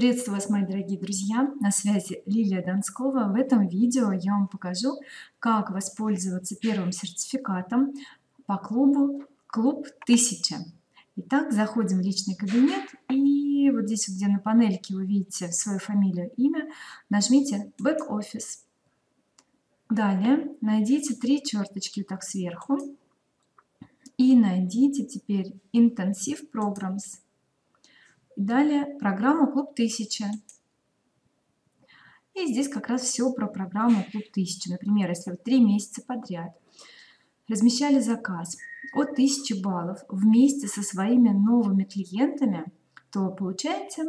Приветствую вас, мои дорогие друзья! На связи Лилия Донскова. В этом видео я вам покажу, как воспользоваться первым сертификатом по клубу Клуб 1000. Итак, заходим в личный кабинет и вот здесь, где на панельке вы видите свою фамилию, имя, нажмите Back-Office. Далее найдите три черточки вот так сверху и найдите теперь Intensive Programs далее программа клуб 1000 и здесь как раз все про программу клуб 1000 например если вы три месяца подряд размещали заказ от 1000 баллов вместе со своими новыми клиентами то получаете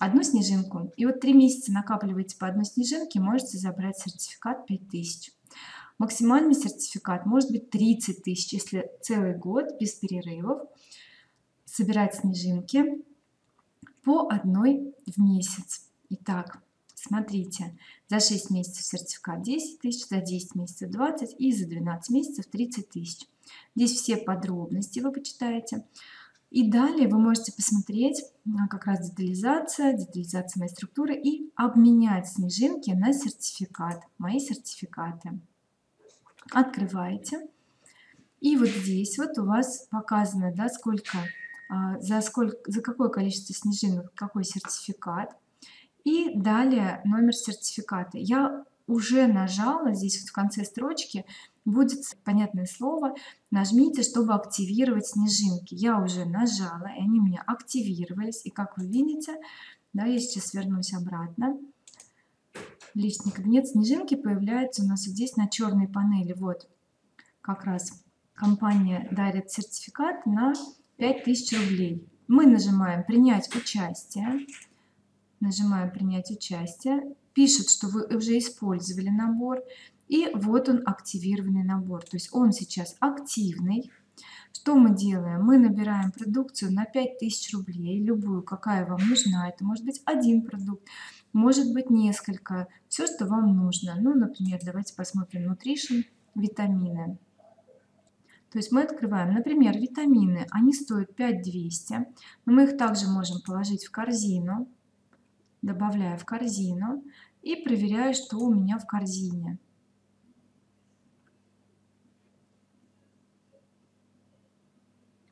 одну снежинку. И вот три месяца накапливаете по одной снежинке можете забрать сертификат 5000 максимальный сертификат может быть 30 тысяч если целый год без перерывов собирать снежинки по одной в месяц. Итак смотрите за 6 месяцев сертификат 10 тысяч за 10 месяцев 20 и за 12 месяцев 30 тысяч. Здесь все подробности вы почитаете. И далее вы можете посмотреть а, как раз детализация детализация моей структуры и обменять снежинки на сертификат мои сертификаты. Открываете. И вот здесь вот у вас показано да сколько за сколько за какое количество снежинок какой сертификат. И далее номер сертификата. Я уже нажала здесь вот в конце строчки будет понятное слово нажмите чтобы активировать снежинки. Я уже нажала и они у меня активировались. И как вы видите да я сейчас вернусь обратно. Личный кабинет снежинки появляются у нас здесь на черной панели. Вот как раз компания дарит сертификат на 5000 рублей. Мы нажимаем принять участие нажимаем принять участие пишет что вы уже использовали набор. И вот он активированный набор. То есть он сейчас активный. Что мы делаем? Мы набираем продукцию на 5000 рублей. Любую какая вам нужна. Это может быть один продукт может быть несколько. Все что вам нужно. Ну например давайте посмотрим nutrition витамины то есть мы открываем например витамины. Они стоят 5200 но мы их также можем положить в корзину добавляю в корзину и проверяю что у меня в корзине.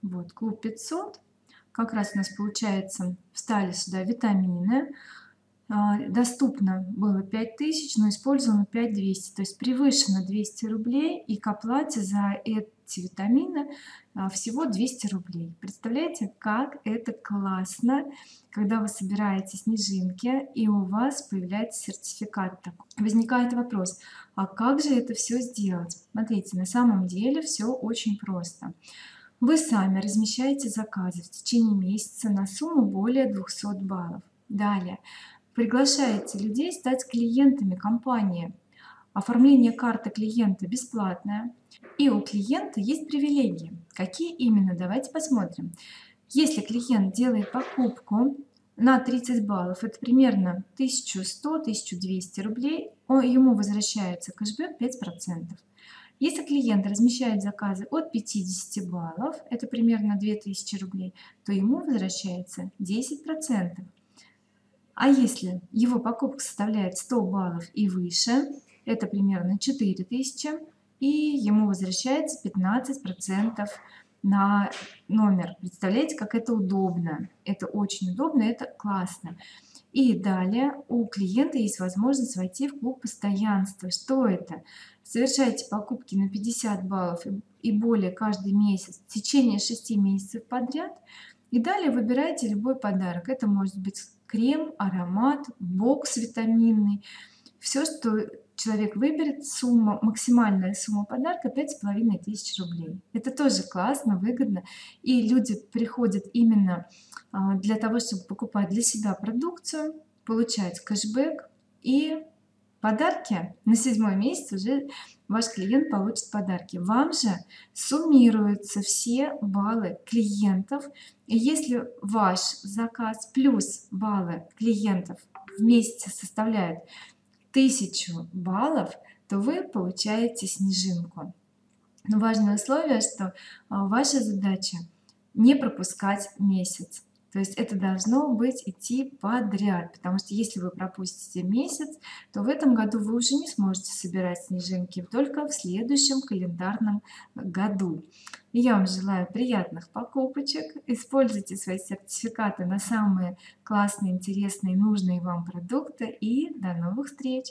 Вот клуб 500 как раз у нас получается встали сюда витамины доступно было 5000 но использовано 5200 то есть превышено 200 рублей и к оплате за эти витамины а, всего 200 рублей. Представляете как это классно когда вы собираете снежинки и у вас появляется сертификат такой. возникает вопрос а как же это все сделать? Смотрите на самом деле все очень просто. Вы сами размещаете заказы в течение месяца на сумму более 200 баллов. Далее приглашаете людей стать клиентами компании. Оформление карты клиента бесплатное. И у клиента есть привилегии. Какие именно? Давайте посмотрим. Если клиент делает покупку на 30 баллов это примерно 1100-1200 рублей ему возвращается кэшбэк 5 процентов. Если клиент размещает заказы от 50 баллов это примерно 2000 рублей то ему возвращается 10 процентов а если его покупка составляет 100 баллов и выше это примерно 4000 и ему возвращается 15 процентов на номер. Представляете как это удобно? Это очень удобно это классно. И далее у клиента есть возможность войти в клуб постоянства. Что это? Совершайте покупки на 50 баллов и более каждый месяц в течение 6 месяцев подряд. И далее выбирайте любой подарок. Это может быть крем аромат бокс витаминный. Все что человек выберет сумма максимальная сумма подарка пять с половиной тысяч рублей. Это тоже классно выгодно. И люди приходят именно а, для того чтобы покупать для себя продукцию получать кэшбэк и подарки на седьмой месяц уже ваш клиент получит подарки. Вам же суммируются все баллы клиентов. И если ваш заказ плюс баллы клиентов вместе составляет тысячу баллов то вы получаете снежинку. Но важное условие что а, ваша задача не пропускать месяц То есть это должно быть идти подряд, потому что если вы пропустите месяц, то в этом году вы уже не сможете собирать снежинки, только в следующем календарном году. И я вам желаю приятных покупочек, используйте свои сертификаты на самые классные, интересные, нужные вам продукты и до новых встреч!